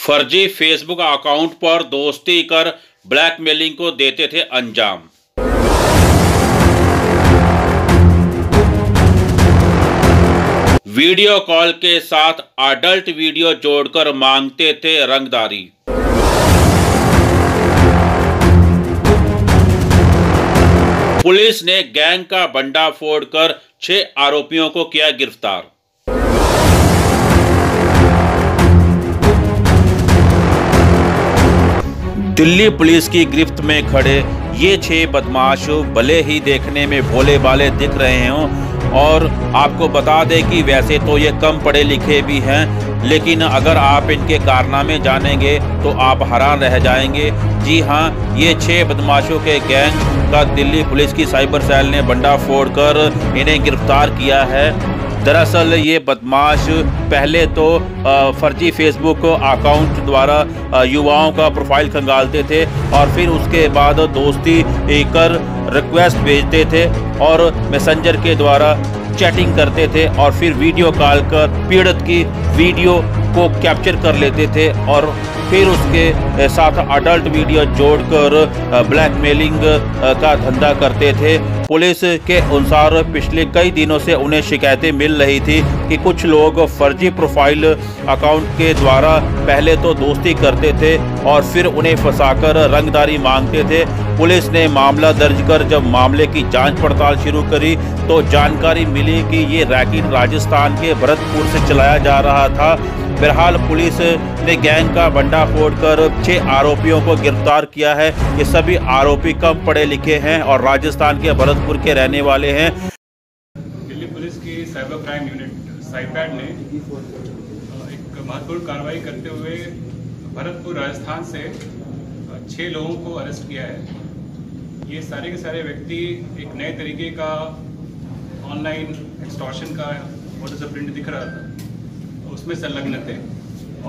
फर्जी Facebook account पर दोस्ती कर ब्लैकमेलिंग को देते थे अंजाम। वीडियो कॉल के साथ अडल्ट वीडियो जोड़कर मांगते थे रंगदारी। पुलिस ने गैंग का बंडा फोड़कर छह आरोपियों को किया गिरफ़्तार। दिल्ली पुलिस की गिरफ्त में खड़े ये छह बदमाश भले ही देखने में भोले भाले दिख रहे हों, और आपको बता दें कि वैसे तो ये कम पढ़े लिखे भी हैं, लेकिन अगर आप इनके कारनामे जानेंगे तो आप हैरान रह जाएँगे। जी हाँ ये छह बदमाशों के गैंग का दिल्ली पुलिस की साइबर सेल ने बंडा फोड़कर इन्हें गिरफ़्तार किया है। दरअसल ये बदमाश पहले तो फर्जी फेसबुक अकाउंट द्वारा युवाओं का प्रोफ़ाइल खंगालते थे और फिर उसके बाद दोस्ती कर रिक्वेस्ट भेजते थे और मैसेंजर के द्वारा चैटिंग करते थे और फिर वीडियो कॉल कर, पीड़ित की वीडियो को कैप्चर कर लेते थे और फिर उसके साथ अडल्ट वीडियो जोड़कर ब्लैकमेलिंग का धंधा करते थे। पुलिस के अनुसार पिछले कई दिनों से उन्हें शिकायतें मिल रही थी कि कुछ लोग फर्जी प्रोफ़ाइल अकाउंट के द्वारा पहले तो दोस्ती करते थे और फिर उन्हें फंसाकर रंगदारी मांगते थे। पुलिस ने मामला दर्ज कर जब मामले की जाँच पड़ताल शुरू करी तो जानकारी मिली कि ये रैकेट राजस्थान के भरतपुर से चलाया जा रहा था। फ़िलहाल पुलिस ने गैंग का बंडा फोड़कर छह आरोपियों को गिरफ़्तार किया है। ये सभी आरोपी कम पढ़े लिखे हैं और राजस्थान के भरतपुर के रहने वाले हैं। दिल्ली पुलिस की साइबर क्राइम यूनिट, साइपैड ने एक महत्वपूर्ण कार्रवाई करते हुए भरतपुर राजस्थान से छः लोगों को अरेस्ट किया है। ये सारे के सारे व्यक्ति एक नए तरीके का ऑनलाइन एक्सटॉर्शन का मोटर्स प्रिंट दिख रहा था उसमें संलग्न थे।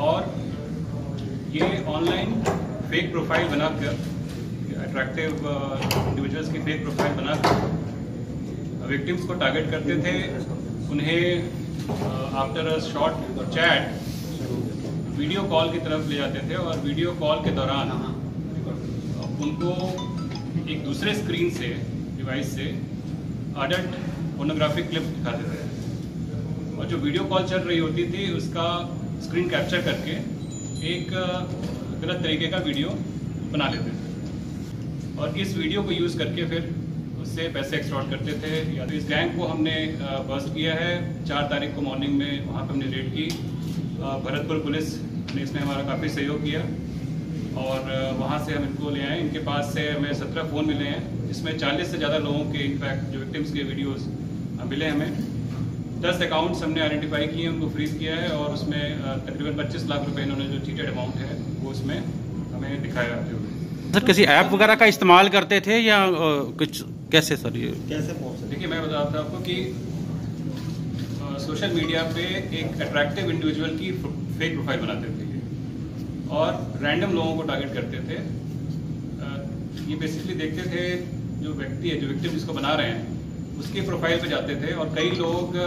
और ये ऑनलाइन फेक प्रोफ़ाइल बनाकर अट्रैक्टिव इंडिविजुअल्स की फेक प्रोफ़ाइल बनाकर विक्टिम्स को टारगेट करते थे, उन्हें after a short chat video call की तरफ़ ले जाते थे और वीडियो कॉल के दौरान, उनको एक दूसरे स्क्रीन से डिवाइस से अडल्ट फोनोग्राफिक क्लिप दिखा देते थे और जो वीडियो कॉल चल रही होती थी, उसका स्क्रीन कैप्चर करके एक गलत तरीके का वीडियो बना लेते थे। और इस वीडियो को यूज़ करके फिर उससे पैसे एक्सटॉर्ट करते थे। या तो इस गैंग को हमने बस्ट किया है। चार तारीख को मॉर्निंग में वहाँ पर हमने रेड की। भरतपुर पुलिस ने इसमें हमारा काफ़ी सहयोग किया। और वहाँ से हम इनको ले आए। इनके पास से हमें सत्रह फ़ोन मिले हैं। जिसमें चालीस से ज़्यादा लोगों के इनफैक्ट जो विक्टिम्स के वीडियोज़ मिले हमें। दस अकाउंट्स हमने आइडेंटिफाई किए हैं उनको फ्रीज किया है और उसमें तकरीबन पच्चीस लाख रुपए इन्होंने जो चीटेड अमाउंट है वो उसमें हमें दिखाया आते हुए। सर किसी ऐप वगैरह का इस्तेमाल करते थे या कुछ कैसे सर ये? कैसे देखिए मैं बता रहा आपको कि सोशल मीडिया पे एक अट्रैक्टिव इंडिविजुअल की फेक प्रोफ़ाइल बनाते थे। और रैंडम लोगों को टारगेट करते थे। ये बेसिकली देखते थे जो व्यक्ति है जो विक्टिम जिसको बना रहे हैं उसके प्रोफ़ाइल पे जाते थे और कई लोग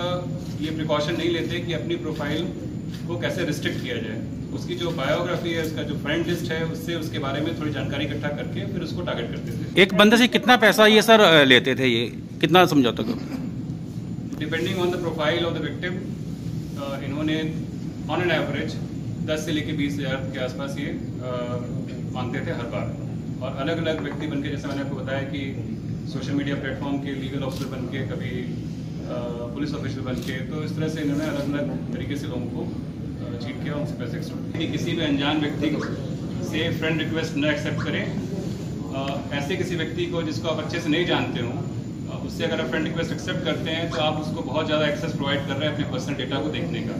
ये प्रिकॉशन नहीं लेते कि अपनी प्रोफ़ाइल को कैसे रिस्ट्रिक्ट किया जाए। उसकी जो बायोग्राफी है उसका जो फ्रेंड लिस्ट है उससे उसके बारे में थोड़ी जानकारी इकट्ठा करके फिर उसको टारगेट करते थे। एक बंदे से कितना पैसा ये सर लेते थे ये? कितना समझौता कर? Depending on the profile of the victim इन्होंने ऑन एन एवरेज 10 से लेके बीस हज़ार के आसपास ये मांगते थे हर बार। और अलग अलग व्यक्ति बनके, जैसे मैंने आपको बताया कि सोशल मीडिया प्लेटफॉर्म के लीगल ऑफिसर बन के कभी पुलिस ऑफिसर बन के तो इस तरह से इन्होंने अलग अलग तरीके से लोगों को चीट किया, उनसे पैसे कि किसी भी अनजान व्यक्ति से फ्रेंड रिक्वेस्ट न एक्सेप्ट करें ऐसे किसी व्यक्ति को जिसको आप अच्छे से नहीं जानते हो उससे अगर आप फ्रेंड रिक्वेस्ट एक्सेप्ट करते हैं तो आप उसको बहुत ज़्यादा एक्सेस प्रोवाइड कर रहे हैं अपने पर्सनल डेटा को देखने का।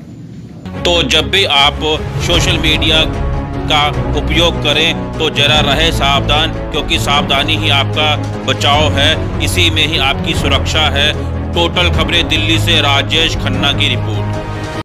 तो जब भी आप सोशल मीडिया का उपयोग करें तो जरा रहे सावधान, क्योंकि सावधानी ही आपका बचाव है। इसी में ही आपकी सुरक्षा है। टोटल खबरें दिल्ली से राजेश खन्ना की रिपोर्ट।